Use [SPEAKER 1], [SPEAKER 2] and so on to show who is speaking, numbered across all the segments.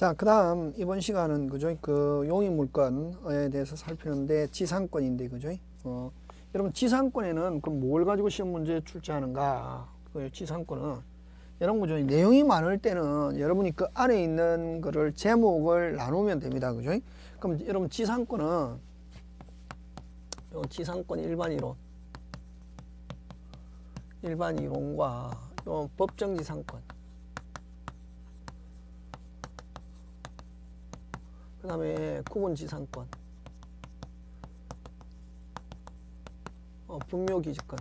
[SPEAKER 1] 자, 그 다음 이번 시간은 그죠? 그 용의물건에 대해서 살피는데 지상권인데 그죠? 어, 여러분 지상권에는 그럼 뭘 가지고 시험 문제 출제하는가? 그 지상권은 이런 거죠. 내용이 많을 때는 여러분이 그 안에 있는 거를 제목을 나누면 됩니다. 그죠? 그럼 여러분 지상권은 요 지상권 일반 이론 일반 이론과 요 법정 지상권 그 다음에 구분 지상권 어, 분묘 기지권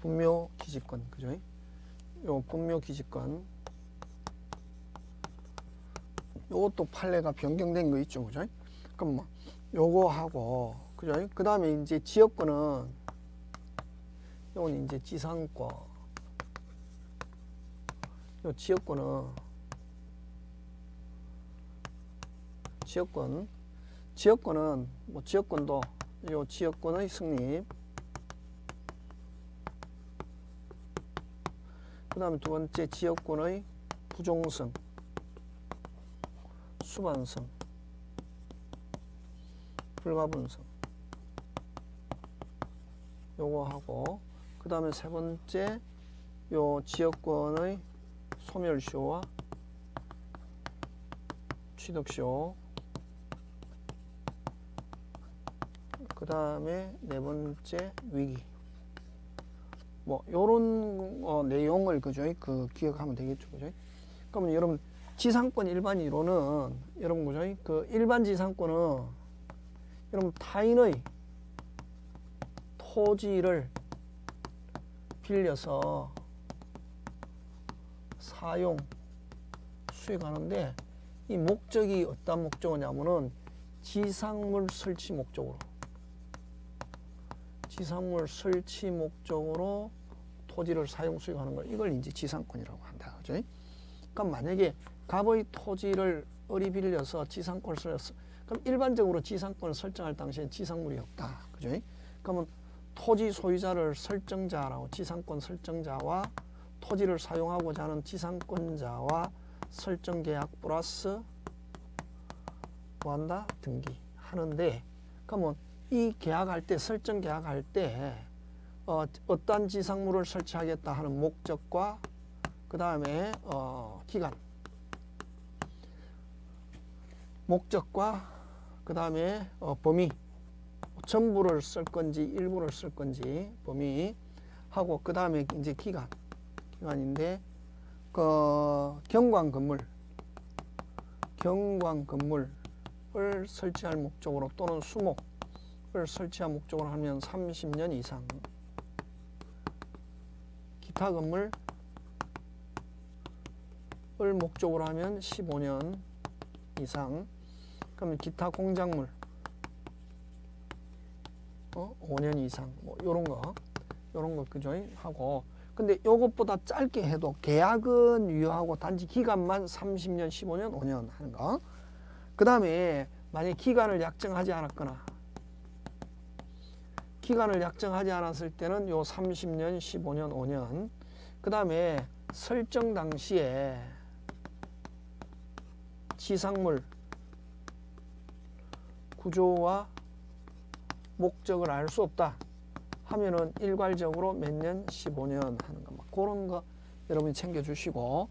[SPEAKER 1] 분묘 기지권 그죠? 요 분묘 기지권 요것도 판례가 변경된 거 있죠 그죠? 그럼 뭐 요거 하고 그죠? 그 다음에 이제 지역권은 요건 이제 지상권 요 지역권은 지역권. 지역권은 뭐 지역권도 요 지역권의 승립. 그 다음에 두 번째 지역권의 부종성. 수반성. 불가분성. 요거 하고 그 다음에 세 번째 요 지역권의 소멸시효와 취득시효 다음에 네 번째 위기. 뭐 요런 어, 내용을 그죠 그 기억하면 되겠죠 그죠 그러면 여러분 지상권 일반 이론은 여러분 그죠 그 일반 지상권은 여러분 타인의 토지를 빌려서 사용 수익하는데 이 목적이 어떤 목적이냐면은 지상물 설치 목적으로 지상물 설치 목적으로 토지를 사용 수익하는 걸 이걸 이제 지상권이라고 한다. 그죠? 그럼 만약에 갑의 토지를 어리 빌려서 지상권을 설렸어. 그럼 일반적으로 지상권을 설정할 당시에 지상물이 없다. 그죠? 그러면 토지 소유자를 설정자라고 지상권 설정자와 토지를 사용하고자 하는 지상권자와 설정 계약 플러스 뭐한다? 등기 하는데 그러면 이 계약할 때 설정 계약할 때 어, 어떠한 지상물을 설치하겠다 하는 목적과 그 다음에 어, 기간. 목적과 그 다음에 어, 범위. 전부를 쓸 건지 일부를 쓸 건지 범위 하고 그 다음에 이제 기간. 기간인데 그 경관 건물. 경관 건물을 설치할 목적으로 또는 수목 을 설치한 목적으로 하면 30년 이상 기타 건물을 목적으로 하면 15년 이상. 그러면 기타 공작물 어? 5년 이상. 뭐 요런 거 요런 거 그죠? 하고. 근데 요것보다 짧게 해도 계약은 유효하고 단지 기간만 30년 15년 5년 하는 거그 다음에 만약 기간을 약정하지 않았거나 기간을 약정하지 않았을 때는 요 30년, 15년, 5년. 그 다음에 설정 당시에 지상물 구조와 목적을 알 수 없다 하면은 일괄적으로 몇 년, 15년 하는 거. 막 그런 거 여러분이 챙겨주시고.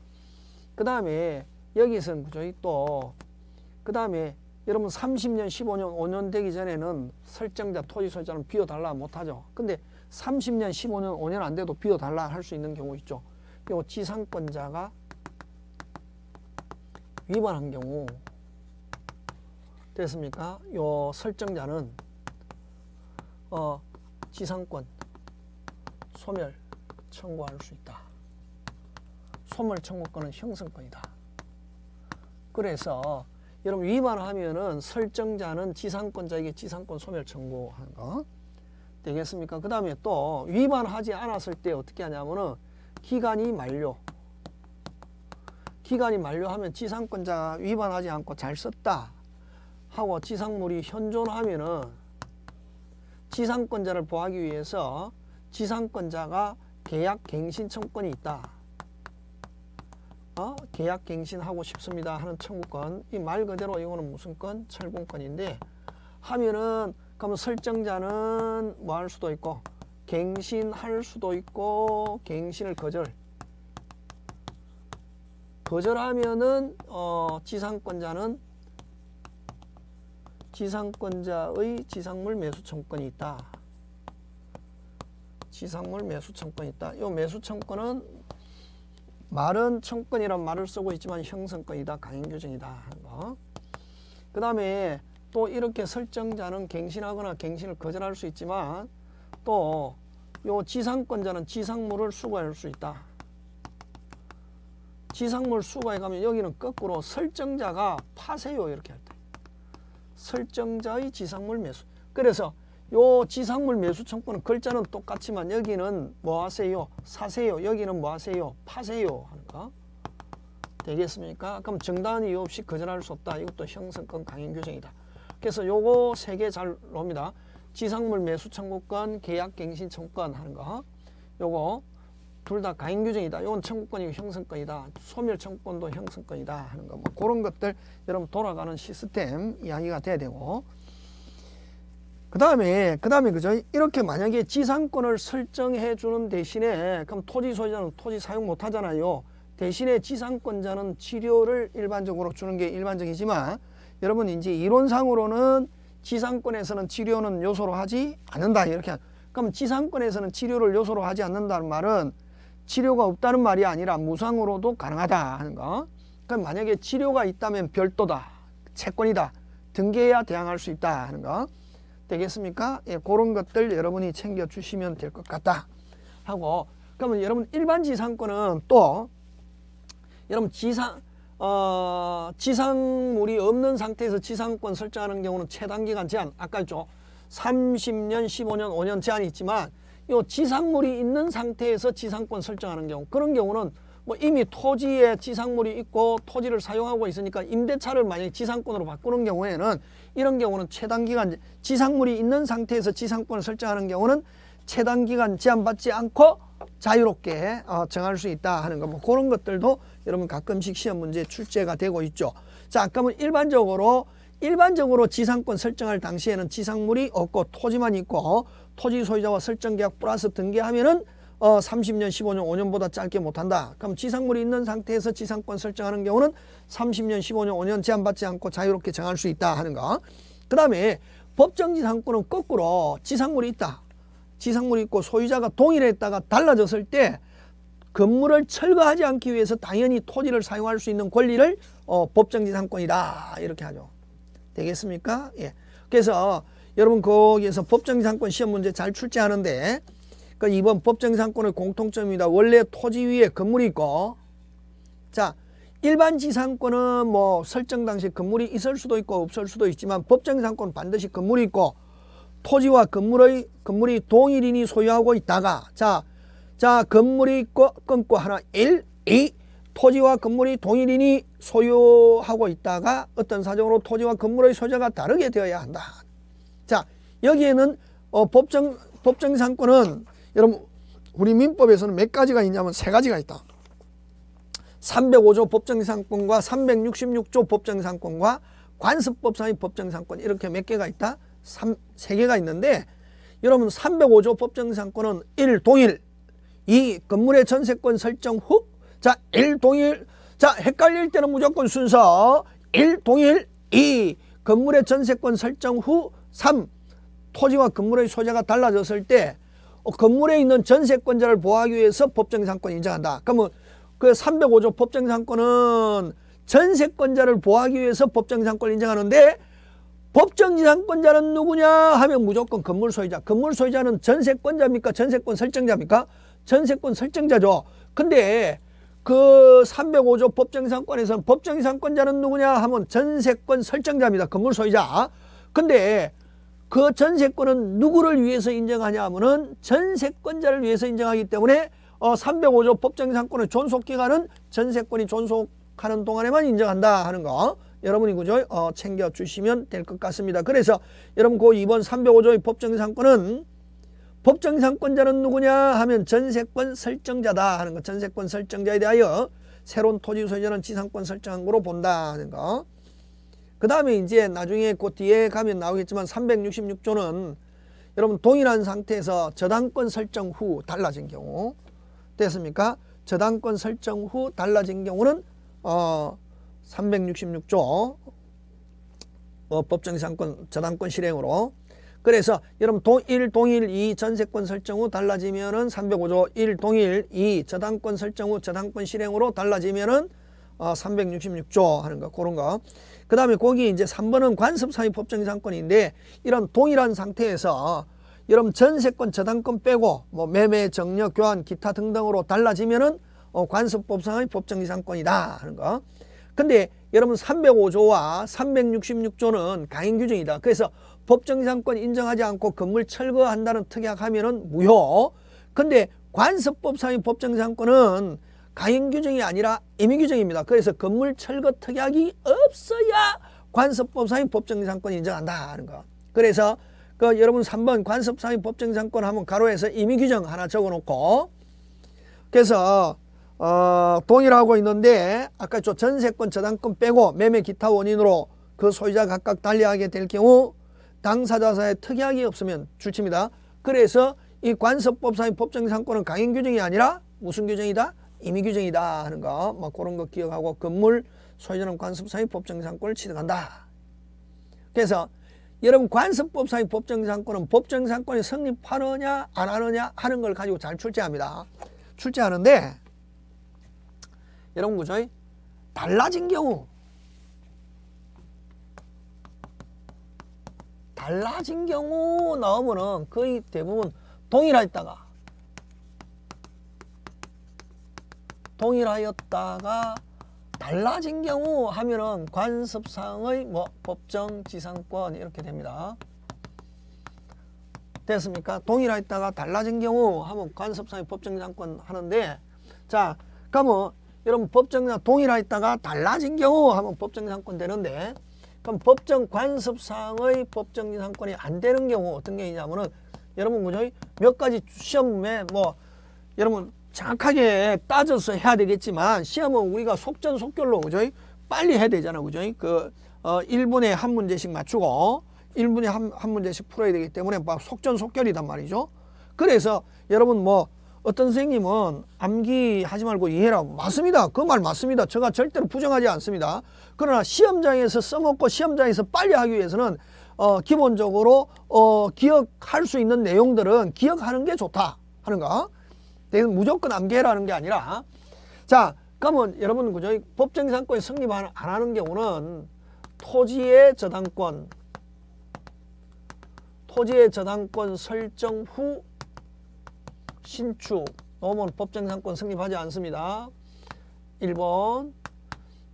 [SPEAKER 1] 그 다음에 여기서는 그죠? 또, 그 다음에 여러분 30년, 15년, 5년 되기 전에는 설정자, 토지 설정을 비워달라 못하죠. 근데 30년, 15년, 5년 안 돼도 비워달라 할 수 있는 경우 있죠. 요 지상권자가 위반한 경우 됐습니까? 요 설정자는 어, 지상권 소멸 청구할 수 있다. 소멸 청구권은 형성권이다. 그래서 여러분 위반하면은 설정자는 지상권자에게 지상권 소멸 청구하는 거 되겠습니까? 그 다음에 또 위반하지 않았을 때 어떻게 하냐면은 기간이 만료 기간이 만료하면 지상권자가 위반하지 않고 잘 썼다 하고 지상물이 현존하면은 지상권자를 보호하기 위해서 지상권자가 계약 갱신 청권이 있다. 어? 계약 갱신하고 싶습니다 하는 청구권 이 말 그대로 이거는 무슨 건? 철공권인데 하면은 그러면 설정자는 뭐 할 수도 있고 갱신할 수도 있고 갱신을 거절 거절하면은 어, 지상권자는 지상권자의 지상물 매수 청권이 있다. 지상물 매수 청권이 있다. 이 매수 청권은 말은 청권이란 말을 쓰고 있지만 형성권이다. 강행규정이다. 그 다음에 또 이렇게 설정자는 갱신하거나 갱신을 거절할 수 있지만 또 요 지상권자는 지상물을 수거할 수 있다. 지상물 수거에 가면 여기는 거꾸로 설정자가 파세요 이렇게 할 때. 설정자의 지상물 매수. 그래서 요 지상물 매수 청구는 글자는 똑같지만 여기는 뭐 하세요? 사세요. 여기는 뭐 하세요? 파세요 하는 거. 되겠습니까? 그럼 정당한 이유 없이 거절할 수 없다. 이것도 형성권 강행 규정이다. 그래서 요거 세 개잘 놉니다. 지상물 매수 청구권, 계약 갱신 청구권 하는 거. 요거 둘다 가행 규정이다. 이건 청구권이고 형성권이다. 소멸 청구권도 형성권이다 하는 거. 뭐 그런 것들 여러분 돌아가는 시스템 이야기가 돼야 되고. 그 다음에 그 다음에 그죠? 이렇게 만약에 지상권을 설정해 주는 대신에 그럼 토지 소유자는 토지 사용 못 하잖아요. 대신에 지상권자는 치료를 일반적으로 주는 게 일반적이지만 여러분 이제 이론상으로는 지상권에서는 치료는 요소로 하지 않는다 이렇게 그럼 지상권에서는 치료를 요소로 하지 않는다는 말은 치료가 없다는 말이 아니라 무상으로도 가능하다 하는 거. 그럼 만약에 치료가 있다면 별도다, 채권이다, 등기해야 대항할 수 있다 하는 거. 되겠습니까? 예, 그런 것들 여러분이 챙겨주시면 될 것 같다. 하고 그러면 여러분 일반 지상권은 또 여러분 지상 어, 지상물이 없는 상태에서 지상권 설정하는 경우는 최단 기간 제한. 아까 했죠? 30년 15년 5년 제한이 있지만 요 지상물이 있는 상태에서 지상권 설정하는 경우 그런 경우는 뭐 이미 토지에 지상물이 있고 토지를 사용하고 있으니까 임대차를 만약에 지상권으로 바꾸는 경우에는 이런 경우는 최단기간 지상물이 있는 상태에서 지상권을 설정하는 경우는 최단기간 제한받지 않고 자유롭게 어, 정할 수 있다 하는 거 뭐 그런 것들도 여러분 가끔씩 시험 문제 출제가 되고 있죠. 자, 그러면 일반적으로 일반적으로 지상권 설정할 당시에는 지상물이 없고 토지만 있고 토지 소유자와 설정계약 플러스 등기하면은 어 30년, 15년, 5년보다 짧게 못한다. 그럼 지상물이 있는 상태에서 지상권 설정하는 경우는 30년, 15년, 5년 제한받지 않고 자유롭게 정할 수 있다 하는 거. 그 다음에 법정지상권은 거꾸로 지상물이 있다. 지상물이 있고 소유자가 동일했다가 달라졌을 때 건물을 철거하지 않기 위해서 당연히 토지를 사용할 수 있는 권리를 어, 법정지상권이다 이렇게 하죠. 되겠습니까? 예. 그래서 여러분 거기에서 법정지상권 시험 문제 잘 출제하는데 그 이번 법정상권의 공통점입니다. 원래 토지 위에 건물이 있고 자 일반 지상권은 뭐 설정 당시 건물이 있을 수도 있고 없을 수도 있지만 법정상권은 반드시 건물이 있고 토지와 건물의 건물이 동일인이 소유하고 있다가 자, 자 건물이 있고 끊고 하나 1, 2 토지와 건물이 동일인이 소유하고 있다가 어떤 사정으로 토지와 건물의 소재가 다르게 되어야 한다. 자 여기에는 어, 법정 법정상권은 여러분 우리 민법에서는 몇 가지가 있냐면 세 가지가 있다. 305조 법정상권과 366조 법정상권과 관습법상의 법정상권 이렇게 몇 개가 있다? 3, 세 개가 있는데 여러분 305조 법정상권은 1. 동일 2. 건물의 전세권 설정 후 자, 1. 동일 자, 헷갈릴 때는 무조건 순서 1. 동일 2. 건물의 전세권 설정 후 3. 토지와 건물의 소재가 달라졌을 때 어, 건물에 있는 전세권자를 보호하기 위해서 법정상권 인정한다. 그러면 그 305조 법정상권은 전세권자를 보호하기 위해서 법정상권을 인정하는데 법정지상권자는 누구냐 하면 무조건 건물 소유자. 건물 소유자는 전세권자입니까? 전세권 설정자입니까? 전세권 설정자죠. 근데 그 305조 법정지상권에서는 법정지상권자는 누구냐 하면 전세권 설정자입니다. 건물 소유자. 근데 그 전세권은 누구를 위해서 인정하냐 하면은 전세권자를 위해서 인정하기 때문에 어 305조 법정상권의 존속기간은 전세권이 존속하는 동안에만 인정한다 하는 거 여러분이 그죠? 어, 챙겨주시면 될 것 같습니다. 그래서 여러분 그 이번 305조의 법정상권은 법정상권자는 누구냐 하면 전세권 설정자다 하는 거 전세권 설정자에 대하여 새로운 토지 소유자는 지상권 설정한 거로 본다 하는 거. 그 다음에 이제 나중에 그 뒤에 가면 나오겠지만 366조는 여러분 동일한 상태에서 저당권 설정 후 달라진 경우 됐습니까? 저당권 설정 후 달라진 경우는 어 366조 어, 법정이상권 저당권 실행으로 그래서 여러분 동일 동일 2 전세권 설정 후 달라지면은 305조 1 동일 2 저당권 설정 후 저당권 실행으로 달라지면은 어, 366조 하는 거 그런 거. 그 다음에 거기 이제 3번은 관습사유 법정이상권인데 이런 동일한 상태에서 여러분 전세권 저당권 빼고 뭐 매매 정려 교환 기타 등등으로 달라지면은 어, 관습법상의 법정이상권이다 하는 거. 근데 여러분 305조와 366조는 강행 규정이다. 그래서 법정이상권 인정하지 않고 건물 철거한다는 특약하면은 무효. 근데 관습법상의 법정이상권은 강행 규정이 아니라 임의 규정입니다. 그래서 건물 철거 특약이 없어야 관습법상의 법정이상권 인정한다 하는 거. 그래서 그 여러분 3번 관습상의 법정이상권 하면 가로에서 임의 규정 하나 적어놓고 그래서 어, 동일하고 있는데 아까 저 전세권 저당권 빼고 매매 기타 원인으로 그 소유자 각각 달리하게 될 경우 당사자사의 특약이 없으면 줄칩니다. 그래서 이 관습법상의 법정상권은 강행 규정이 아니라 무슨 규정이다? 임의 규정이다 하는 거, 뭐 그런 거 기억하고 건물 소유자는 관습상의 법정상권을 취득한다. 그래서 여러분 관습법상의 법정상권은 법정상권이 성립하느냐 안 하느냐 하는 걸 가지고 잘 출제합니다. 출제하는데 여러분 그죠? 달라진 경우 달라진 경우 나오면은 거의 대부분 동일하였다가 동일하였다가 달라진 경우 하면은 관습상의 뭐 법정 지상권 이렇게 됩니다. 됐습니까? 동일하였다가 달라진 경우 하면 관습상의 법정 지상권 하는데 자 그러면 여러분 법정상 동일하였다가 달라진 경우 하면 법정상권 되는데 그럼 법정 관습상의 법정상권이 안 되는 경우 어떤 게 있냐면은 여러분 그죠? 몇 가지 시험에 뭐 여러분 정확하게 따져서 해야 되겠지만 시험은 우리가 속전속결로 그죠? 빨리 해야 되잖아 그죠? 그 어, 1분에 한 문제씩 맞추고 1분에 한, 한 문제씩 풀어야 되기 때문에 막 속전속결이단 말이죠. 그래서 여러분 뭐 어떤 선생님은 암기하지 말고 이해라 맞습니다. 그 말 맞습니다. 제가 절대로 부정하지 않습니다. 그러나 시험장에서 써먹고 시험장에서 빨리 하기 위해서는 어, 기본적으로 어, 기억할 수 있는 내용들은 기억하는 게 좋다 하는 거. 무조건 암기해라는 게 아니라 자 그러면 여러분 그죠? 법정상권이 성립 안 하는 경우는 토지의 저당권 토지의 저당권 설정 후 신축 넣으면 법정상권 성립하지 않습니다. 1번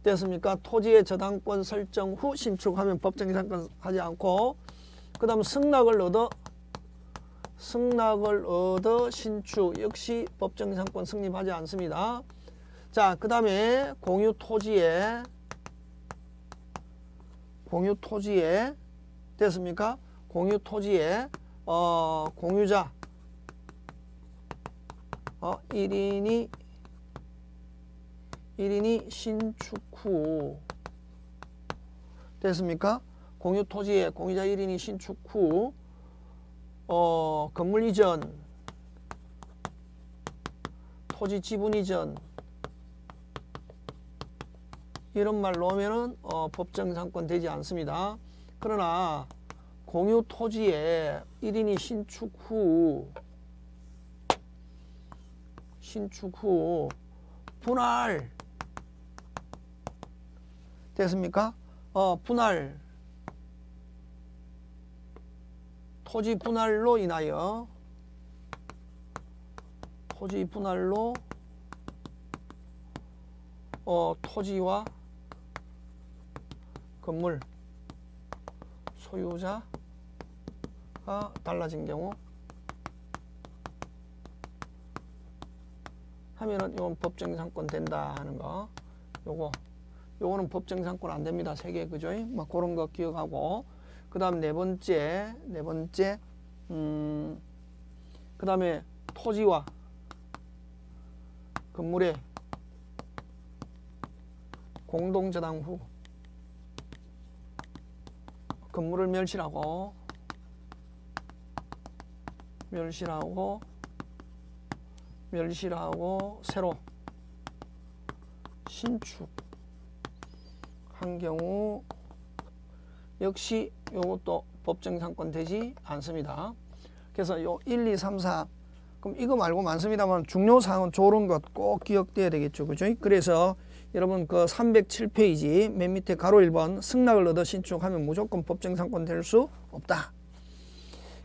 [SPEAKER 1] 됐습니까? 토지의 저당권 설정 후 신축하면 법정상권 하지 않고 그 다음 승낙을 얻어 승낙을 얻어 신축 역시 법정상권 성립하지 않습니다. 자, 그 다음에 공유 토지에 공유 토지에 됐습니까? 공유 토지에 어, 공유자 어, 1인이 1인이 신축 후 됐습니까? 공유 토지에 공유자 1인이 신축 후 어, 건물 이전 토지 지분 이전 이런 말 놓으면은 어, 법정상권 되지 않습니다. 그러나 공유 토지에 1인이 신축 후 신축 후 분할 됐습니까? 어, 분할 토지 분할로 인하여 토지 분할로 어, 토지와 건물 소유자가 달라진 경우 하면은 이건 법정상권 된다 하는 거. 요거 요거는 법정상권 안 됩니다. 세개 그죠? 막 그런 거 기억하고 그 다음 네 번째 네 번째 음, 그 다음에 토지와 건물의 공동저당 후 건물을 멸실하고 멸실하고 멸실하고 새로 신축 한 경우 역시 요것도 법정 상권 되지 않습니다. 그래서 요 1, 2, 3, 4 그럼 이거 말고 많습니다만 중요 사항은 저런 것 꼭 기억돼야 되겠죠. 그죠? 그래서 여러분 그 307페이지 맨 밑에 가로 1번 승낙을 얻어 신축하면 무조건 법정 상권 될 수 없다.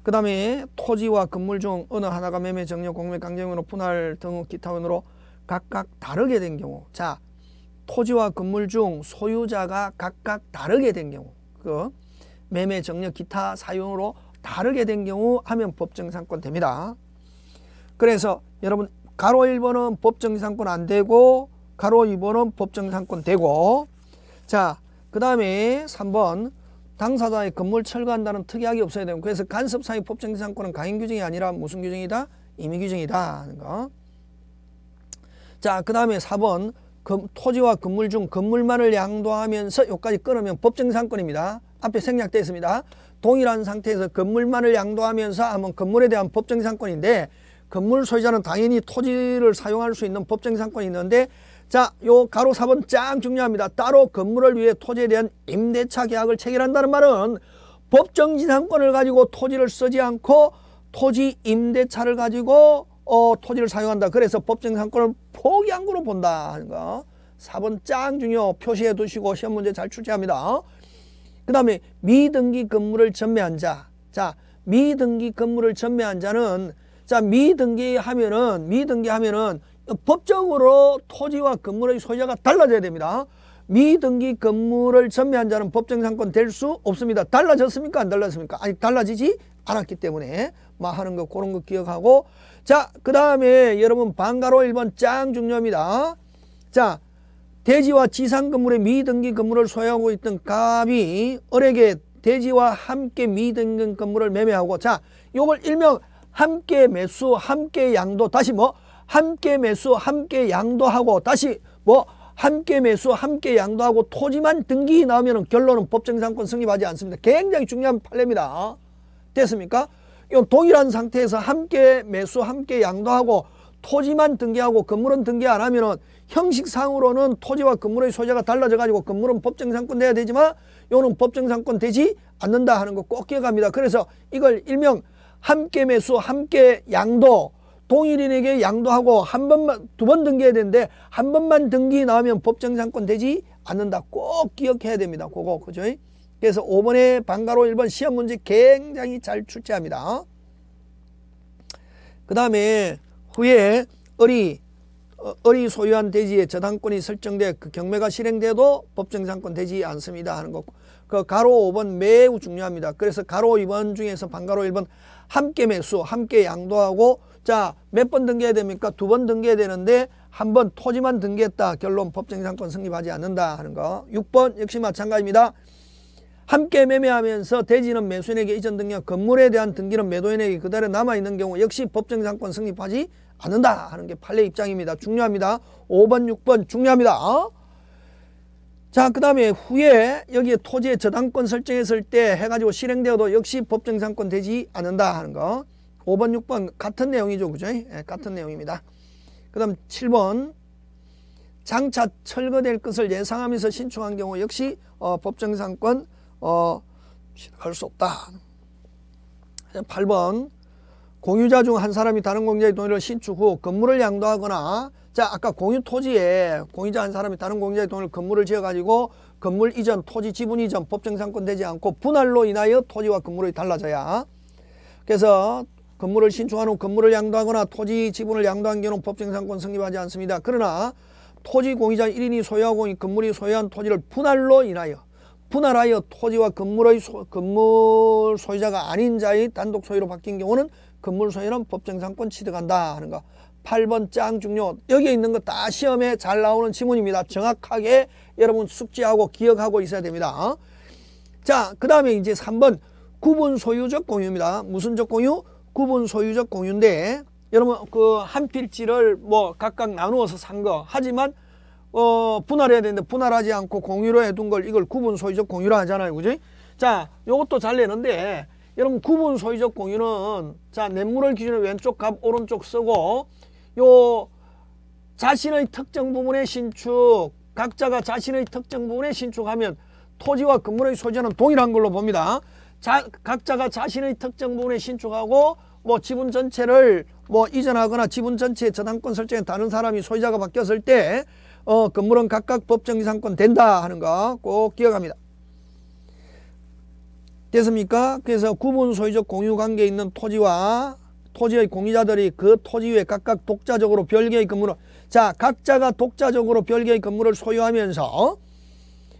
[SPEAKER 1] 그 다음에 토지와 건물 중 어느 하나가 매매, 정려, 공매, 강제행위로 분할 등 기타 원으로 각각 다르게 된 경우 자 토지와 건물 중 소유자가 각각 다르게 된 경우 그 매매, 정려, 기타 사용으로 다르게 된 경우 하면 법정상권 됩니다. 그래서 여러분 가로 1번은 법정상권 안 되고 가로 2번은 법정상권 되고 자 그 다음에 3번 당사자의 건물 철거한다는 특이하게 없어야 되고 그래서 간섭상의 법정상권은 강행 규정이 아니라 무슨 규정이다? 임의 규정이다 하는 거. 자 그 다음에 4번 토지와 건물 중 건물만을 양도하면서 여기까지 끊으면 법정상권입니다. 앞에 생략되어 있습니다. 동일한 상태에서 건물만을 양도하면서 하면 건물에 대한 법정상권인데 건물 소유자는 당연히 토지를 사용할 수 있는 법정상권이 있는데 자, 요 가로 4번 짱 중요합니다. 따로 건물을 위해 토지에 대한 임대차 계약을 체결한다는 말은 법정지상권을 가지고 토지를 쓰지 않고 토지 임대차를 가지고 어, 토지를 사용한다. 그래서 법정상권을 포기한 거로 본다 하는 거. 4번 짱 중요 표시해 두시고 시험 문제 잘 출제합니다. 그 다음에 미등기 건물을 전매한 자. 자, 미등기 건물을 전매한 자는 자, 미등기 하면은 미등기 하면은 법적으로 토지와 건물의 소유자가 달라져야 됩니다. 미등기 건물을 전매한 자는 법정상권 될 수 없습니다. 달라졌습니까? 안 달라졌습니까? 아니 달라지지 않았기 때문에 막 하는 거 그런 거 기억하고 자, 그 다음에 여러분 반가로 1번 짱 중요합니다. 자, 대지와 지상 건물의 미등기 건물을 소유하고 있던 갑이 을에게 대지와 함께 미등기 건물을 매매하고 자, 요걸 일명 함께 매수, 함께 양도 다시 뭐 함께 매수, 함께 양도하고 다시 뭐 함께 매수, 함께 양도하고 토지만 등기 나오면 결론은 법정상권 성립하지 않습니다. 굉장히 중요한 판례입니다. 됐습니까? 이 동일한 상태에서 함께 매수, 함께 양도하고 토지만 등기하고 건물은 등기 안 하면은 형식상으로는 토지와 건물의 소재가 달라져 가지고 건물은 법정상권 돼야 되지만 요는 법정상권 되지 않는다 하는 거 꼭 기억합니다. 그래서 이걸 일명 함께 매수, 함께 양도 동일인에게 양도하고 한 번만 두 번 등기해야 되는데 한 번만 등기 나오면 법정상권 되지 않는다. 꼭 기억해야 됩니다. 그거 그죠? 그래서 5번에 반가로 1번 시험 문제 굉장히 잘 출제합니다. 그 다음에 후에 을이 어, 소유한 대지에 저당권이 설정돼 그 경매가 실행돼도 법정상권 되지 않습니다 하는 거고 그 가로 5번 매우 중요합니다. 그래서 가로 2번 중에서 반가로 1번 함께 매수 함께 양도하고 자 몇 번 등기해야 됩니까? 두 번 등기해야 되는데 한 번 토지만 등기했다. 결론 법정상권 성립하지 않는다 하는 거. 6번 역시 마찬가지입니다. 함께 매매하면서 대지는 매수인에게 이전 등기한 건물에 대한 등기는 매도인에게 그대로 남아있는 경우 역시 법정상권 성립하지 않는다 하는 게 판례 입장입니다. 중요합니다. 5번, 6번 중요합니다. 자, 그 다음에 후에 여기에 토지의 저당권 설정했을 때 해가지고 실행되어도 역시 법정상권 되지 않는다 하는 거. 5번, 6번 같은 내용이죠. 그죠? 네, 같은 내용입니다. 그 다음 7번 장차 철거될 것을 예상하면서 신축한 경우 역시 어, 법정상권 어, 할수 없다. 8번 공유자 중 한 사람이 다른 공유자의 동의를 신축 후 건물을 양도하거나 자 아까 공유 토지에 공유자 한 사람이 다른 공유자의 동의를 건물을 지어가지고 건물 이전 토지 지분 이전 법정상권 되지 않고 분할로 인하여 토지와 건물이 달라져야 그래서 건물을 신축한 후 건물을 양도하거나 토지 지분을 양도한 경우는 법정상권 성립하지 않습니다. 그러나 토지 공유자 1인이 소유하고 건물이 소유한 토지를 분할로 인하여 분할하여 토지와 건물의 소, 건물 소유자가 아닌 자의 단독 소유로 바뀐 경우는 건물 소유는 법정상권 취득한다 하는 거. 8번 짱 중요. 여기에 있는 거 다 시험에 잘 나오는 지문입니다. 정확하게 여러분 숙지하고 기억하고 있어야 됩니다. 자, 그 다음에 이제 3번 구분 소유적 공유입니다. 무슨 적 공유? 구분 소유적 공유인데 여러분 그 한 필지를 뭐 각각 나누어서 산 거 하지만 어, 분할해야 되는데 분할하지 않고 공유로 해둔 걸 이걸 구분 소유적 공유로 하잖아요. 그지? 자, 요것도 잘 내는데 여러분 구분 소유적 공유는 자, 냇물을 기준으로 왼쪽 값 오른쪽 쓰고 요 자신의 특정 부분의 신축 각자가 자신의 특정 부분의 신축하면 토지와 건물의 소재는 동일한 걸로 봅니다. 자, 각자가 자신의 특정 부분에 신축하고 뭐 지분 전체를 뭐 이전하거나 지분 전체의 저당권 설정에 다른 사람이 소유자가 바뀌었을 때 어, 건물은 각각 법정지상권 된다 하는 거 꼭 기억합니다. 됐습니까? 그래서 구분 소유적 공유 관계에 있는 토지와 토지의 공유자들이 그 토지 위에 각각 독자적으로 별개의 건물을 자 각자가 독자적으로 별개의 건물을 소유하면서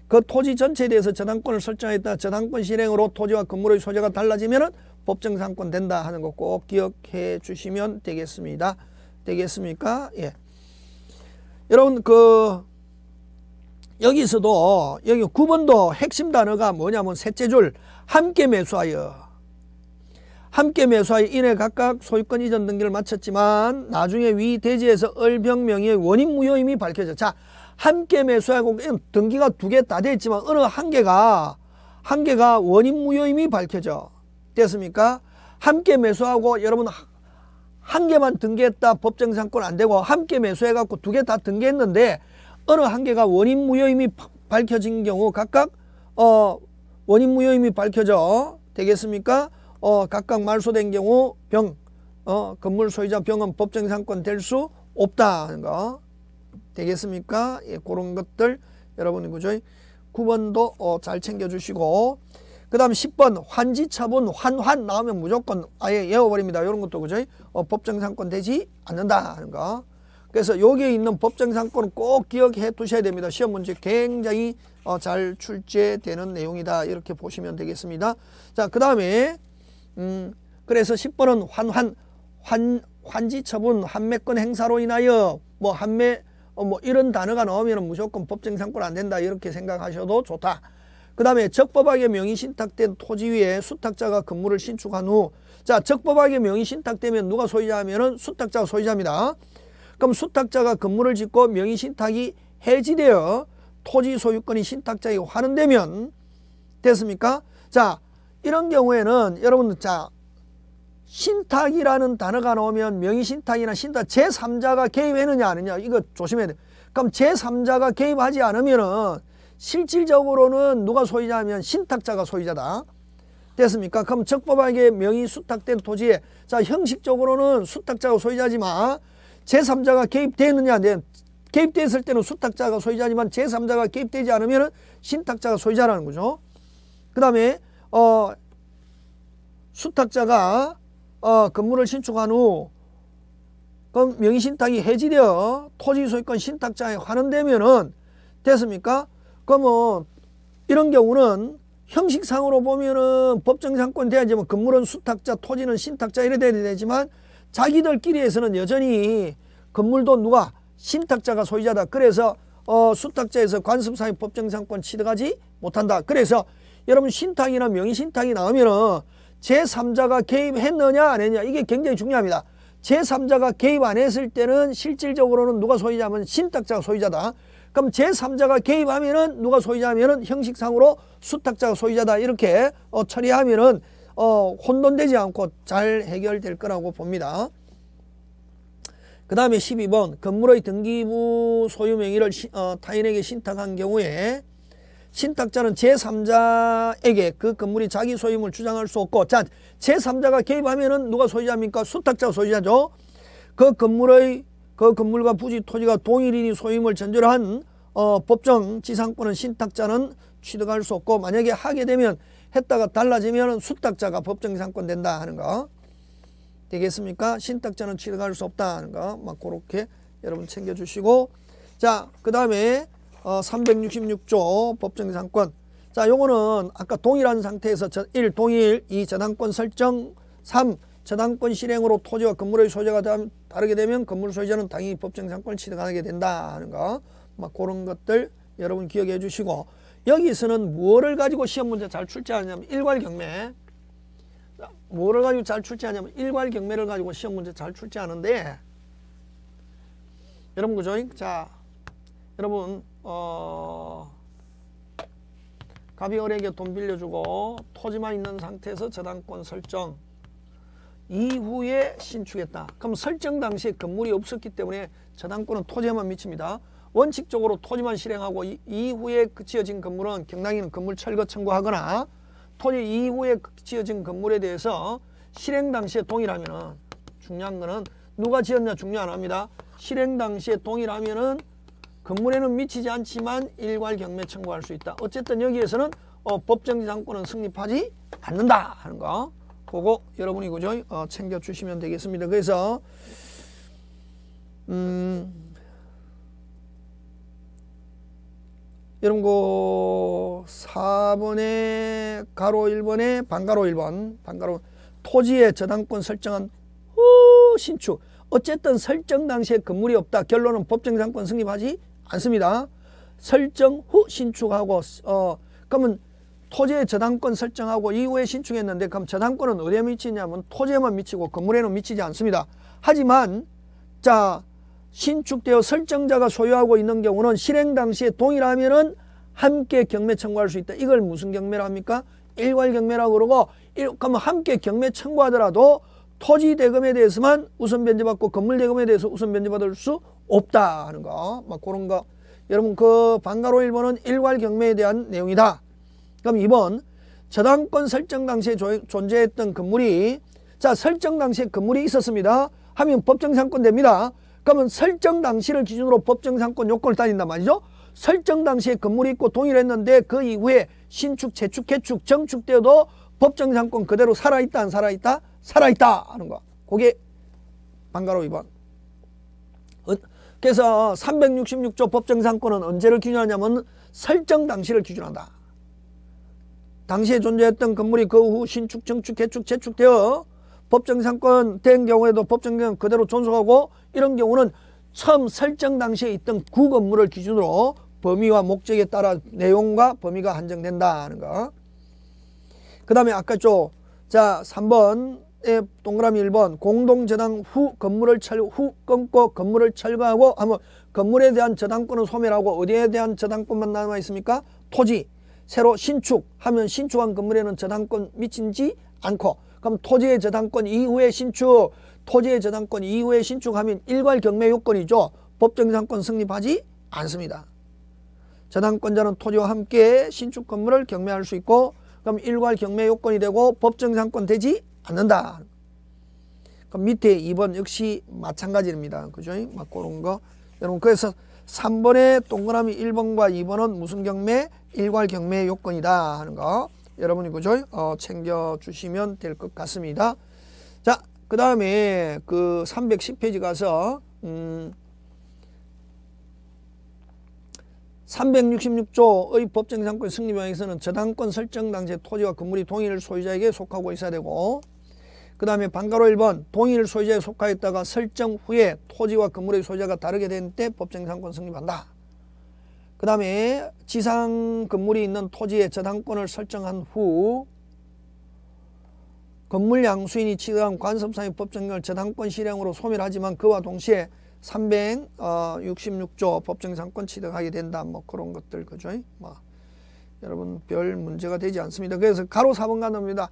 [SPEAKER 1] 그 토지 전체에 대해서 저당권을 설정했다. 저당권 실행으로 토지와 건물의 소재가 달라지면 법정상권 된다 하는 거 꼭 기억해 주시면 되겠습니다. 되겠습니까? 예. 여러분 그 여기서도 여기 9번도 핵심 단어가 뭐냐면 셋째 줄 함께 매수하여 함께 매수하여 이내 각각 소유권 이전 등기를 마쳤지만 나중에 위 대지에서 을병 명의의 원인 무효임이 밝혀져. 자, 함께 매수하고 등기가 두 개 다 돼 있지만 어느 한 개가 한 개가 원인 무효임이 밝혀져. 됐습니까? 함께 매수하고 여러분 한 개만 등기했다 법정상권 안 되고 함께 매수해 갖고 두 개 다 등기했는데 어느 한 개가 원인 무효임이 밝혀진 경우 각각 어 원인 무효임이 밝혀져 되겠습니까? 어 각각 말소된 경우 병 어, 건물 소유자 병은 법정상권 될 수 없다는 거 되겠습니까? 예, 그런 것들 여러분이 그죠? 9번도 어, 잘 챙겨주시고 그 다음 10번 환지처분 환환 나오면 무조건 아예 외워버립니다. 이런 것도 그죠? 어, 법정상권 되지 않는다 하는 거. 그래서 여기에 있는 법정 상권은 꼭 기억해 두셔야 됩니다. 시험 문제 굉장히 어, 잘 출제되는 내용이다. 이렇게 보시면 되겠습니다. 자, 그 다음에 음, 그래서 10번은 환환 환 환지처분 환매권 행사로 인하여 뭐 환매 어, 뭐 이런 단어가 나오면 무조건 법정 상권 안 된다 이렇게 생각하셔도 좋다. 그 다음에 적법하게 명의 신탁된 토지 위에 수탁자가 건물을 신축한 후, 자, 적법하게 명의 신탁되면 누가 소유자 하면 은 수탁자가 소유자입니다. 그럼 수탁자가 건물을 짓고 명의 신탁이 해지되어 토지 소유권이 신탁자에게 환원되면 됐습니까? 자, 이런 경우에는 여러분, 자, 신탁이라는 단어가 나오면 명의 신탁이나 신탁 제3자가 개입했느냐 아니냐 이거 조심해야 돼. 그럼 제3자가 개입하지 않으면은 실질적으로는 누가 소유자면 신탁자가 소유자다. 됐습니까? 그럼 적법하게 명의 수탁된 토지에 자 형식적으로는 수탁자가 소유자지만 제3자가 개입되느냐 네, 개입됐을 때는 수탁자가 소유자지만 제3자가 개입되지 않으면 신탁자가 소유자라는 거죠. 그 다음에 어 수탁자가 어, 건물을 신축한 후 그럼 명의신탁이 해지되어 토지 소유권 신탁자에 환원되면 은 됐습니까? 그러면 이런 경우는 형식상으로 보면은 법정상권 돼야지 뭐 건물은 수탁자, 토지는 신탁자 이래 돼야 되지만 자기들끼리에서는 여전히 건물도 누가 신탁자가 소유자다. 그래서 어, 수탁자에서 관습상의 법정상권 취득하지 못한다. 그래서 여러분 신탁이나 명의신탁이 나오면은 제3자가 개입했느냐 안 했냐 이게 굉장히 중요합니다. 제3자가 개입 안 했을 때는 실질적으로는 누가 소유자면 신탁자가 소유자다. 그럼 제3자가 개입하면은 누가 소유자면은 형식상으로 수탁자가 소유자다 이렇게 어, 처리하면은 어, 혼돈되지 않고 잘 해결될 거라고 봅니다. 그 다음에 12번 건물의 등기부 소유 명의를 시, 어, 타인에게 신탁한 경우에 신탁자는 제3자에게 그 건물이 자기 소유임을 주장할 수 없고 자 제3자가 개입하면 은 누가 소유자입니까? 수탁자가 소유자죠. 그 건물의 그 건물과 부지 토지가 동일인이 소임을 전제로 한 어, 법정 지상권은 신탁자는 취득할 수 없고 만약에 하게 되면 했다가 달라지면 수탁자가 법정 지상권 된다 하는 거. 되겠습니까? 신탁자는 취득할 수 없다 하는 거막 그렇게 여러분 챙겨주시고. 자 그 다음에 어, 366조 법정 지상권. 자 요거는 아까 동일한 상태에서 1 동일 2 저당권 설정 3 저당권 실행으로 토지와 건물의 소재가 다르게 되면 건물 소유자는 당연히 법정상권을 취득하게 된다 하는 거. 막 그런 것들 여러분 기억해 주시고 여기서는 무엇을 가지고 시험 문제 잘 출제하냐면 일괄 경매 뭐를 가지고 잘 출제하냐면 일괄 경매를 가지고 시험 문제 잘 출제하는데 여러분 그죠? 자 여러분 어 을에게 돈 빌려주고 토지만 있는 상태에서 저당권 설정 이후에 신축했다. 그럼 설정 당시에 건물이 없었기 때문에 저당권은 토지에만 미칩니다. 원칙적으로 토지만 실행하고 이, 이후에 그 지어진 건물은 경락이는 건물 철거 청구하거나 토지 이후에 그 지어진 건물에 대해서 실행 당시에 동일하면은 중요한 거는 누가 지었냐 중요 안 합니다. 실행 당시에 동일하면은 건물에는 미치지 않지만 일괄 경매 청구할 수 있다. 어쨌든 여기에서는 어, 법정지상권은 성립하지 않는다 하는 거. 그거 여러분이 그죠? 어, 챙겨 주시면 되겠습니다. 그래서 음 이런 거 4번에 가로 1번에 반가로 1번 반가로 토지의 저당권 설정한 후 신축 어쨌든 설정 당시에 건물이 없다. 결론은 법정상권 승립하지 않습니다. 설정 후 신축하고 어 그러면 토지의 저당권 설정하고 이후에 신축했는데 그럼 저당권은 어디에 미치냐면 토지에만 미치고 건물에는 미치지 않습니다. 하지만 자 신축되어 설정자가 소유하고 있는 경우는 실행 당시에 동일하면은 함께 경매 청구할 수 있다. 이걸 무슨 경매라 합니까? 일괄 경매라고 그러고 그러면 함께 경매 청구하더라도 토지 대금에 대해서만 우선 변제받고 건물 대금에 대해서 우선 변제받을 수 없다 하는 거. 막 그런 거. 여러분 그 반가로 1번은 일괄 경매에 대한 내용이다. 그럼 2번 저당권 설정 당시에 존재했던 건물이 자 설정 당시에 건물이 있었습니다. 하면 법정상권 됩니다. 그러면 설정 당시를 기준으로 법정상권 요건을 따진단 말이죠. 설정 당시에 건물이 있고 동일했는데 그 이후에 신축, 재축, 개축, 정축되어도 법정상권 그대로 살아있다 안 살아있다? 살아있다 하는 거. 그게 반가로 2번. 어, 그래서 366조 법정상권은 언제를 기준하냐면 설정 당시를 기준한다. 당시에 존재했던 건물이 그 후 신축, 정축, 개축, 재축되어 법정상권 된 경우에도 법정상 그대로 존속하고 이런 경우는 처음 설정 당시에 있던 구 건물을 기준으로 범위와 목적에 따라 내용과 범위가 한정된다는 거. 그 다음에 아까 쪽, 자, 3번에 동그라미 1번, 공동저당 후 건물을 철, 후 끊고 건물을 철거하고 하면 건물에 대한 저당권은 소멸하고 어디에 대한 저당권만 남아 있습니까? 토지. 새로 신축하면 신축한 건물에는 저당권 미친지 않고 그럼 토지의 저당권 이후에 신축, 토지의 저당권 이후에 신축하면 일괄 경매 요건이죠. 법정상권 성립하지 않습니다. 저당권자는 토지와 함께 신축 건물을 경매할 수 있고 그럼 일괄 경매 요건이 되고 법정상권 되지 않는다. 그럼 밑에 2번 역시 마찬가지입니다. 그죠? 막 그런 거. 여러분 그래서 3번의 동그라미 1번과 2번은 무슨 경매? 일괄 경매 요건이다 하는 거. 여러분이 그죠? 어, 챙겨주시면 될 것 같습니다. 자, 그 다음에 그 310페이지 가서, 음, 366조의 법정상권 승리방에서는 저당권 설정 당시에 토지와 건물이 동일 소유자에게 속하고 있어야 되고 그 다음에 반가로 1번 동일 소유자에 속하였다가 설정 후에 토지와 건물의 소유자가 다르게 된 때 법정상권 성립한다. 그 다음에 지상 건물이 있는 토지의 저당권을 설정한 후 건물 양수인이 취득한 관습상의 법정을 저당권 실행으로 소멸하지만 그와 동시에 366조 법정상권 취득하게 된다. 뭐 그런 것들 그죠? 뭐 여러분 별 문제가 되지 않습니다. 그래서 가로 4번 가납니다.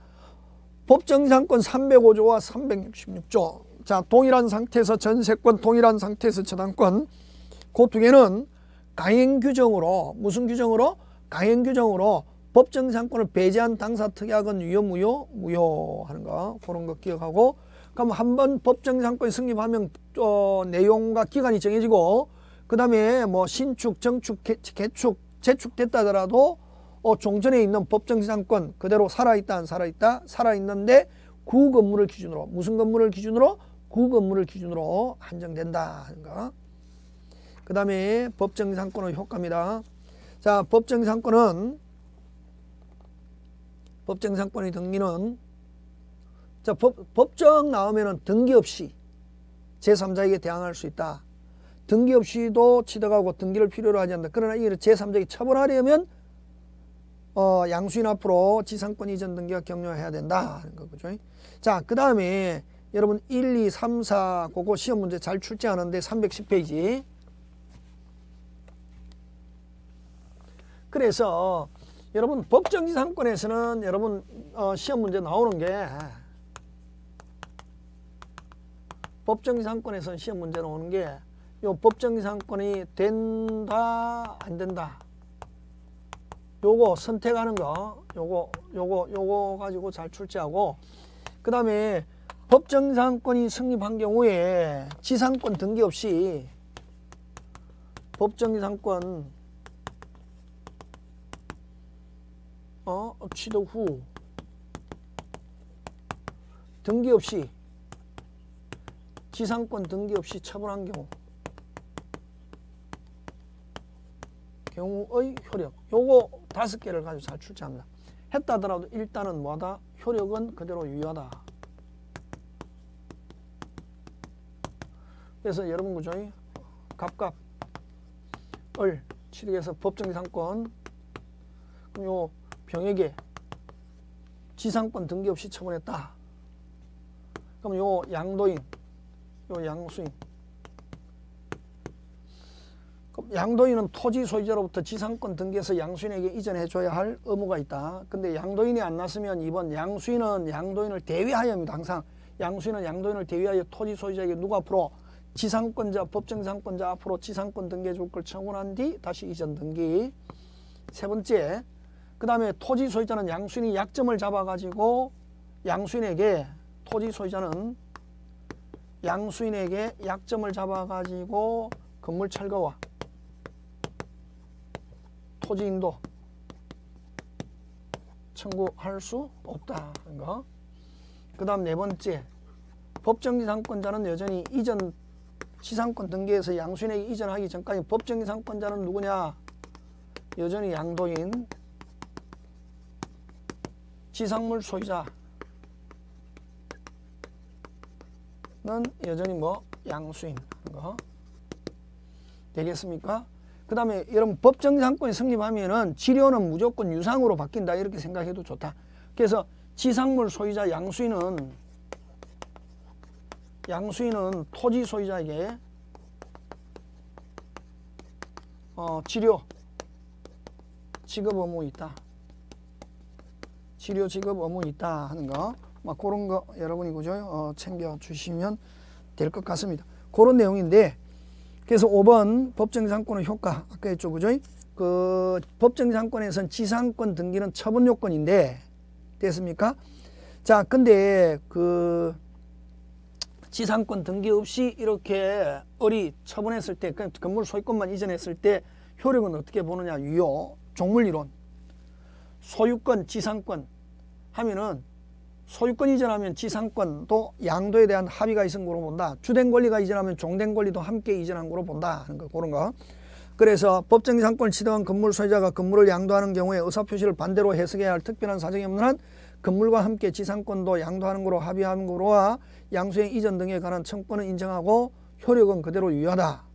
[SPEAKER 1] 법정상권 305조와 366조. 자, 동일한 상태에서 전세권, 동일한 상태에서 저당권. 그 두 개는 강행 규정으로 무슨 규정으로? 강행 규정으로 법정 상권을 배제한 당사 특약은 유효 무효 무효 하는 거 그런 거 기억하고 그럼 한 번 법정 상권 승립하면 또 내용과 기간이 정해지고 그 다음에 뭐 신축 정축 개, 개축 재축됐다 하더라도 어, 종전에 있는 법정 상권 그대로 살아있다 안 살아있다 살아있는데 구 건물을 기준으로 무슨 건물을 기준으로 구 건물을 기준으로 한정된다 하는 거. 그 다음에 법정상권의 효과입니다. 자, 법정상권은 법정상권의 등기는 자, 법, 법정 나오면은 등기 없이 제3자에게 대항할 수 있다. 등기 없이도 취득하고 등기를 필요로 하지 않는다. 그러나 이를 제3자에게 처벌하려면 어, 양수인 앞으로 지상권 이전 등기가 격려해야 된다 거죠. 자, 그 다음에 여러분 1, 2, 3, 4 그거 시험 문제 잘 출제하는데 310페이지 그래서 여러분 법정지 상권에서는 여러분 어, 시험 문제 나오는 게 법정지 상권에서는 시험 문제 나오는 게 요 법정지 상권이 된다 안 된다. 요거 선택하는 거 요거 요거 요거 가지고 잘 출제하고 그 다음에 법정지상권이 성립한 경우에 지상권 등기 없이 법정지상권 어, 취득 후 등기 없이 지상권 등기 없이 처분한 경우 경우의 효력 요거 다섯 개를 가지고 잘 출제합니다. 했다 하더라도 일단은 뭐다? 효력은 그대로 유효하다. 그래서 여러분 그죠? 갑갑 을 취득해서 법정지상권 그럼 요 병에게 지상권 등기 없이 처분했다. 그럼 요 양도인 요 양수인 그럼 양도인은 토지 소유자로부터 지상권 등기해서 양수인에게 이전해 줘야 할 의무가 있다. 근데 양도인이 안 났으면 이번 양수인은 양도인을 대위하여입니다. 항상 양수인은 양도인을 대위하여 토지 소유자에게 누가 앞으로 지상권자 법정지상권자 앞으로 지상권 등기해 줄 걸 청구한 뒤 다시 이전 등기. 세 번째 그 다음에 토지 소유자는 양수인이 약점을 잡아가지고 양수인에게 토지 소유자는 양수인에게 약점을 잡아가지고 건물 철거와 토지 인도 청구할 수 없다는 거. 그 다음 네 번째 법정지상권자는 여전히 이전 지상권 등기에서 양수인에게 이전하기 전까지 법정지상권자는 누구냐? 여전히 양도인 지상물 소유자는 여전히 뭐 양수인 거 되겠습니까? 그 다음에 여러분 법정지상권이 성립하면은 지료는 무조건 유상으로 바뀐다 이렇게 생각해도 좋다. 그래서 지상물 소유자 양수인은 양수인은 토지 소유자에게 어, 지료 지급 의무 있다. 치료 지급 의무 있다 하는 거, 막 그런 거 여러분이 그죠? 어, 챙겨 주시면 될 것 같습니다. 그런 내용인데, 그래서 5번 법정지상권의 효과 아까 했죠, 그죠? 그 법정지상권에선 지상권 등기는 처분 요건인데 됐습니까? 자, 근데 그 지상권 등기 없이 이렇게 어리 처분했을 때, 그 건물 소유권만 이전했을 때 효력은 어떻게 보느냐? 유효, 종물이론, 소유권, 지상권, 하면은 소유권 이전하면 지상권도 양도에 대한 합의가 있은 거로 본다. 주된 권리가 이전하면 종된 권리도 함께 이전한 거로 본다 하는 거 그런 거. 그래서 법정 지상권을 취득한 건물 소유자가 건물을 양도하는 경우에 의사표시를 반대로 해석해야 할 특별한 사정이 없는 한 건물과 함께 지상권도 양도하는 거로 합의하는 거로와 양수행 이전 등에 관한 청권은 인정하고 효력은 그대로 유효하다.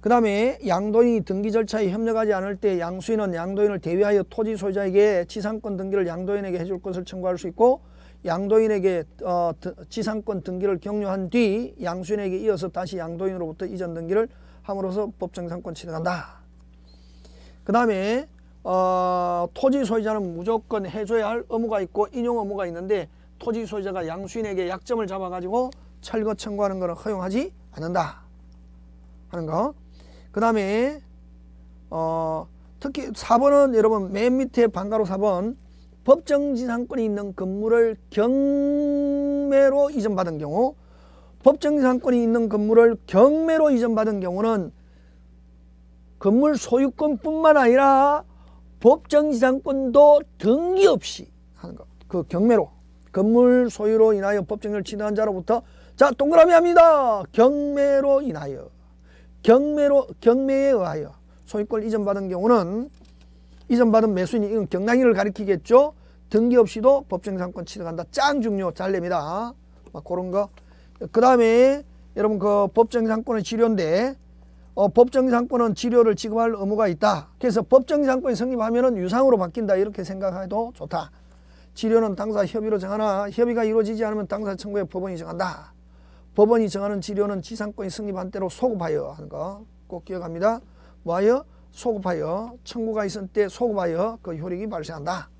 [SPEAKER 1] 그 다음에 양도인이 등기 절차에 협력하지 않을 때 양수인은 양도인을 대위하여 토지 소유자에게 지상권 등기를 양도인에게 해줄 것을 청구할 수 있고 양도인에게 어, 지상권 등기를 격려한 뒤 양수인에게 이어서 다시 양도인으로부터 이전 등기를 함으로써 법정상권 취득한다. 그 다음에 어, 토지 소유자는 무조건 해줘야 할 의무가 있고 인용 의무가 있는데 토지 소유자가 양수인에게 약점을 잡아가지고 철거 청구하는 것은 허용하지 않는다 하는 거. 그 다음에 어, 특히 4번은 여러분 맨 밑에 반가로 4번 법정지상권이 있는 건물을 경매로 이전받은 경우 법정지상권이 있는 건물을 경매로 이전받은 경우는 건물 소유권뿐만 아니라 법정지상권도 등기 없이 하는 것. 그 경매로 건물 소유로 인하여 법정을 취득한 자로부터 자 동그라미 합니다. 경매로 인하여 경매로 경매에 의하여 소유권 이전받은 경우는 이전받은 매수인이 이건 경락인을 가리키겠죠. 등기 없이도 법정상권 취득한다. 짱 중요 잘 냅니다. 막 그런 거. 그 다음에 여러분 그 법정상권의 치료인데 어, 법정상권은 치료를 지급할 의무가 있다. 그래서 법정상권이 성립하면은 유상으로 바뀐다. 이렇게 생각해도 좋다. 치료는 당사 협의로 정하나 협의가 이루어지지 않으면 당사 청구에 법원이 정한다. 법원이 정하는 치료는 지상권이 성립한 대로 소급하여 하는 거 꼭 기억합니다. 뭐하여? 소급하여 청구가 있을 때 소급하여 그 효력이 발생한다.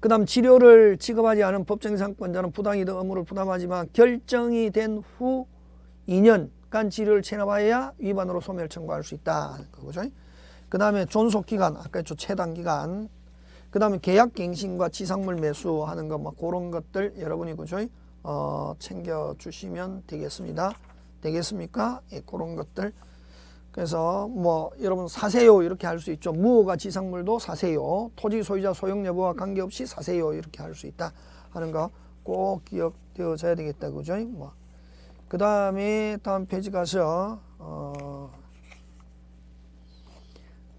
[SPEAKER 1] 그 다음 치료를 지급하지 않은 법정상권자는 부당이득 의무를 부담하지만 결정이 된 후 2년간 치료를 체납하여야 위반으로 소멸 청구할 수 있다. 그거죠. 그 다음에 존속기간, 아까 했죠. 최단기간. 그 다음에 계약갱신과 지상물 매수하는 것, 뭐 그런 것들 여러분이 그죠? 어, 챙겨주시면 되겠습니다. 되겠습니까? 예, 그런 것들. 그래서 뭐 여러분 사세요 이렇게 할 수 있죠. 무허가 지상물도 사세요. 토지 소유자 소용 여부와 관계없이 사세요 이렇게 할 수 있다 하는 거 꼭 기억되어져야 되겠다 그죠? 뭐. 그 다음에 다음 페이지 가서 어,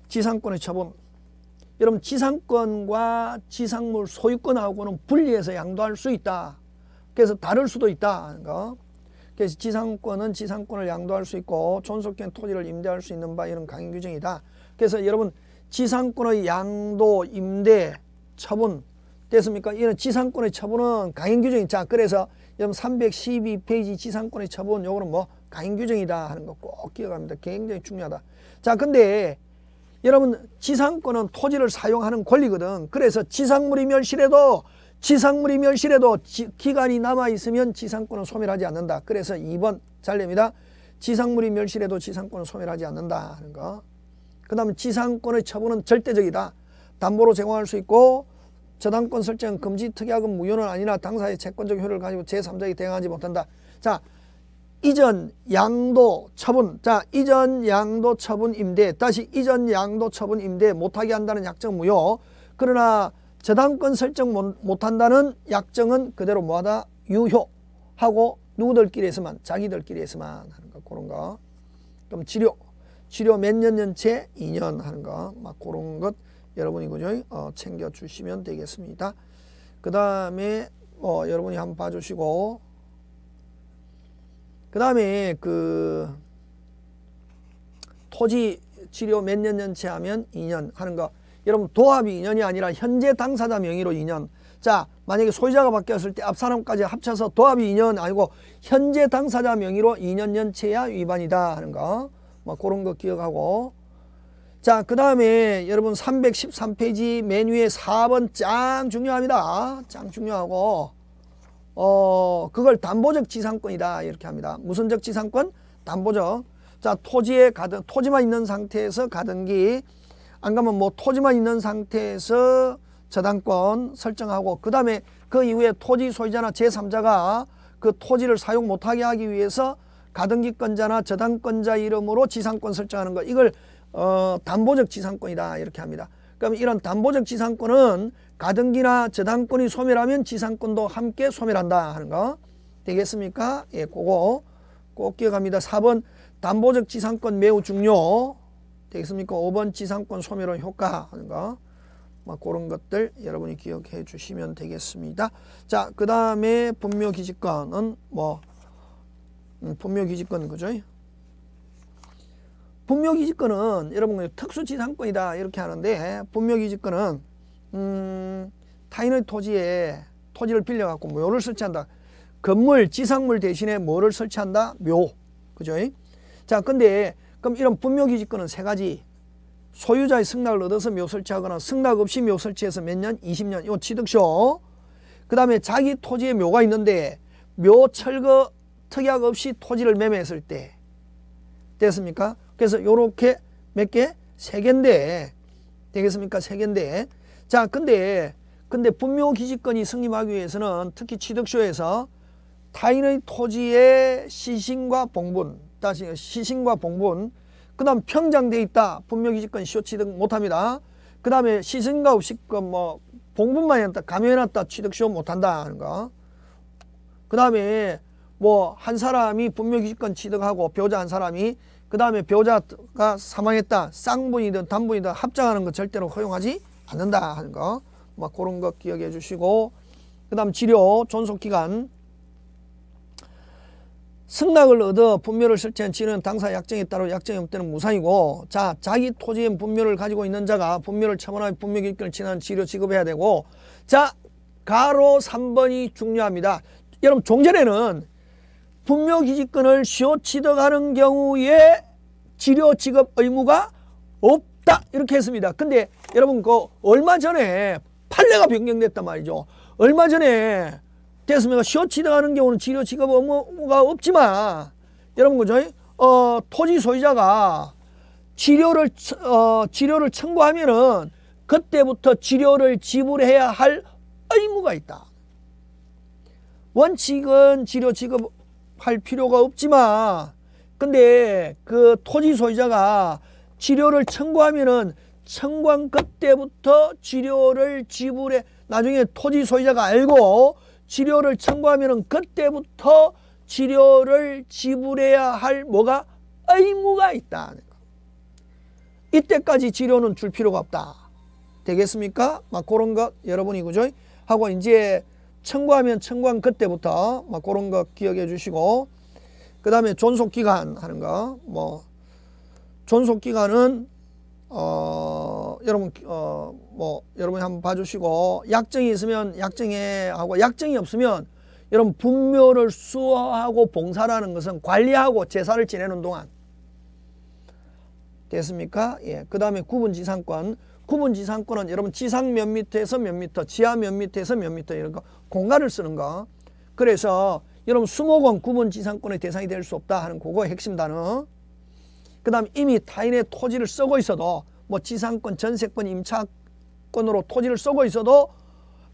[SPEAKER 1] 지상권의 처분 여러분 지상권과 지상물 소유권하고는 분리해서 양도할 수 있다. 그래서 다를 수도 있다 하는 거. 그래서 지상권은 지상권을 양도할 수 있고 존속된 토지를 임대할 수 있는 바 이런 강행 규정이다. 그래서 여러분 지상권의 양도, 임대, 처분 됐습니까? 이런 지상권의 처분은 강행 규정이 자 그래서 여러분 312페이지 지상권의 처분 요거는 뭐 강행 규정이다 하는 거 꼭 기억합니다. 굉장히 중요하다. 자 근데 여러분 지상권은 토지를 사용하는 권리거든. 그래서 지상물이 멸실해도 지상물이 멸실해도 지, 기간이 남아있으면 지상권은 소멸하지 않는다. 그래서 2번 잘냅니다. 지상물이 멸실해도 지상권은 소멸하지 않는다 하는 거. 그 다음에 지상권의 처분은 절대적이다. 담보로 제공할 수 있고 저당권 설정 금지 특약은 무효는 아니나 당사의 채권적 효력을 가지고 제3자에게 대응하지 못한다. 자 이전 양도 처분 자 이전 양도 처분 임대 다시 이전 양도 처분 임대 못하게 한다는 약정 무효 그러나 저당권 설정 못한다는 약정은 그대로 뭐하다? 유효하고 누구들끼리에서만 자기들끼리에서만 하는 거 그런 거. 그럼 치료 치료 몇년 년채 2년 하는 거막 그런 것 여러분이 그죠 어, 챙겨 주시면 되겠습니다. 그 다음에 어, 여러분이 한번 봐주시고. 그 다음에 그 토지 치료 몇년 년채 하면 2년 하는 거 여러분 도합이 2년이 아니라 현재 당사자 명의로 2년 자 만약에 소유자가 바뀌었을 때 앞 사람까지 합쳐서 도합이 2년 아니고 현재 당사자 명의로 2년 연체야 위반이다 하는 거뭐 그런 거 기억하고. 자 그 다음에 여러분 313페이지 메뉴의 4번 짱 중요합니다. 짱 중요하고. 어 그걸 담보적 지상권이다 이렇게 합니다. 무슨적 지상권? 담보적. 자 토지에 가든 토지만 있는 상태에서 가등기 안 가면 뭐 토지만 있는 상태에서 저당권 설정하고 그 다음에 그 이후에 토지 소유자나 제3자가 그 토지를 사용 못하게 하기 위해서 가등기권자나 저당권자 이름으로 지상권 설정하는 것 이걸 어, 담보적 지상권이다 이렇게 합니다. 그럼 이런 담보적 지상권은 가등기나 저당권이 소멸하면 지상권도 함께 소멸한다 하는 거 되겠습니까? 예, 그거 꼭 기억합니다. 4번 담보적 지상권 매우 중요 되겠습니까? 5번 지상권 소멸의 효과 하는 거. 뭐 그런 것들 여러분이 기억해 주시면 되겠습니다. 자, 그 다음에 분묘 기지권은 뭐 음, 분묘 기지권 그죠? 분묘 기지권은 여러분 특수 지상권이다 이렇게 하는데 분묘 기지권은 음, 타인의 토지에 토지를 빌려갖고 묘를 설치한다. 건물, 지상물 대신에 뭐를 설치한다? 묘. 그죠? 자, 근데 그럼 이런 분묘기지권은 세 가지 소유자의 승낙을 얻어서 묘 설치하거나 승낙 없이 묘 설치해서 몇 년? 20년. 이거 취득쇼. 그 다음에 자기 토지에 묘가 있는데 묘 철거 특약 없이 토지를 매매했을 때 됐습니까? 그래서 요렇게 몇 개? 세 개인데 되겠습니까? 세 개인데 자 근데 근데 분묘기지권이 승립하기 위해서는 특히 취득쇼에서 타인의 토지의 시신과 봉분 다시 시신과 봉분 그 다음 평장돼 있다 분묘기지권 시효 취득 못합니다. 그 다음에 시신과 없이 뭐 봉분만 해놨다 감해놨다 취득 시효 못한다 하는 거그 다음에 뭐 한 사람이 분묘기지권 취득하고 배우자 한 사람이 그 다음에 배우자가 사망했다 쌍분이든 단분이든 합장하는 거 절대로 허용하지 않는다 하는 거뭐 그런 거 기억해 주시고 그 다음 치료 존속기간 승낙을 얻어 분묘를 설치한 지는 당사 약정에 따라 약정이 없때는 무상이고 자 자기 토지의 분묘를 가지고 있는 자가 분묘를 처분하여 분묘기권을 지난 지료 지급해야 되고 자 가로 3번이 중요합니다. 여러분 종전에는 분묘기지권을 시효 취득하는 경우에 치료 지급 의무가 없다 이렇게 했습니다. 근데 여러분 그 얼마 전에 판례가 변경됐단 말이죠. 얼마 전에 됐습니까? 쇼치 들어가는 경우는 치료 지급 의무가 없지만 여러분 그죠? 어, 토지 소유자가 치료를 처- 어, 치료를 청구하면은 그때부터 치료를 지불해야 할 의무가 있다. 원칙은 치료 지급할 필요가 없지만 근데 그 토지 소유자가 치료를 청구하면은 청구한 그때부터 치료를 지불해 나중에 토지 소유자가 알고 치료를 청구하면은 그때부터 치료를 지불해야 할 뭐가 의무가 있다. 이때까지 치료는 줄 필요가 없다. 되겠습니까? 막 그런 것 여러분이 그죠? 하고 이제 청구하면 청구한 그때부터 막 그런 거 기억해 주시고 그 다음에 존속 기간 하는 거 뭐 존속 기간은 어 여러분 어뭐 여러분이 한번 봐주시고 약정이 있으면 약정에 하고 약정이 없으면 여러분 분묘를 수호하고 봉사라는 것은 관리하고 제사를 지내는 동안 됐습니까? 예. 그 다음에 구분지상권. 구분지상권은 여러분 지상 몇 미터에서 몇 미터, 지하 몇 미터에서 몇 미터 이런 거 공간을 쓰는 거. 그래서 여러분 수목원 구분지상권의 대상이 될 수 없다 하는 그거 핵심 단어. 그 다음 이미 타인의 토지를 쓰고 있어도 뭐 지상권, 전세권, 임차권 으로 토지를 쓰고 있어도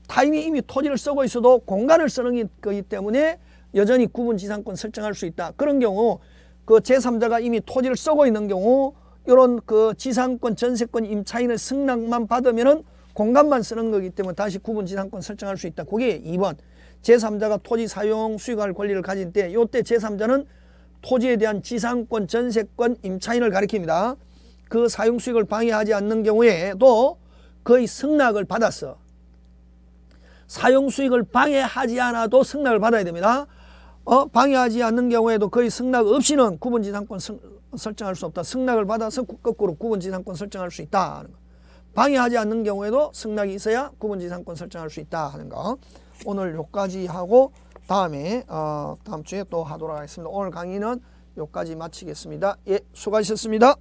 [SPEAKER 1] 타인이 이미 토지를 쓰고 있어도 공간을 쓰는 거기 때문에 여전히 구분지상권 설정할 수 있다. 그런 경우 그 제3자가 이미 토지를 쓰고 있는 경우 이런 그 지상권, 전세권, 임차인의 승낙만 받으면은 공간만 쓰는 거기 때문에 다시 구분지상권 설정할 수 있다. 그게 2번. 제3자가 토지 사용 수익할 권리를 가진 때 요때 제3자는 토지에 대한 지상권, 전세권, 임차인을 가리킵니다. 그 사용 수익을 방해하지 않는 경우에도 거의 승낙을 받았어. 사용 수익을 방해하지 않아도 승낙을 받아야 됩니다. 어, 방해하지 않는 경우에도 거의 승낙 없이는 구분지상권 승- 설정할 수 없다. 승낙을 받아서 구- 거꾸로 구분지상권 설정할 수 있다. 하는 거. 방해하지 않는 경우에도 승낙이 있어야 구분지상권 설정할 수 있다 하는 거. 오늘 요까지 하고 다음에 어, 다음 주에 또 하도록 하겠습니다. 오늘 강의는 요까지 마치겠습니다. 예, 수고하셨습니다.